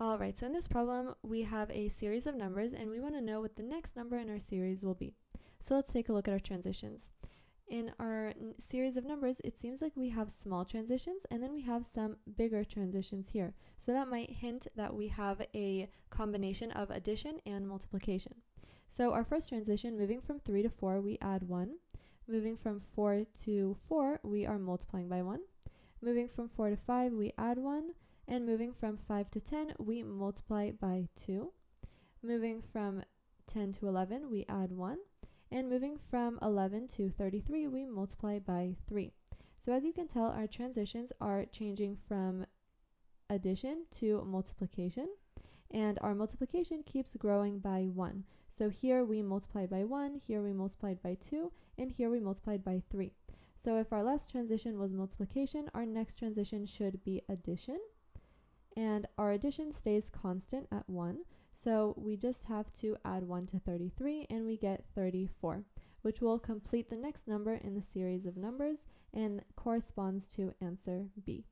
Alright, so in this problem, we have a series of numbers and we want to know what the next number in our series will be. So let's take a look at our transitions. In our series of numbers, it seems like we have small transitions and then we have some bigger transitions here. So that might hint that we have a combination of addition and multiplication. So our first transition, moving from 3 to 4, we add 1. Moving from 4 to 4, we are multiplying by 1. Moving from 4 to 5, we add 1. And moving from 5 to 10, we multiply by 2. Moving from 10 to 11, we add 1. And moving from 11 to 33, we multiply by 3. So as you can tell, our transitions are changing from addition to multiplication. And our multiplication keeps growing by 1. So here we multiplied by 1, here we multiplied by 2, and here we multiplied by 3. So if our last transition was multiplication, our next transition should be addition and our addition stays constant at 1. So we just have to add 1 to 33 and we get 34, which will complete the next number in the series of numbers and corresponds to answer B.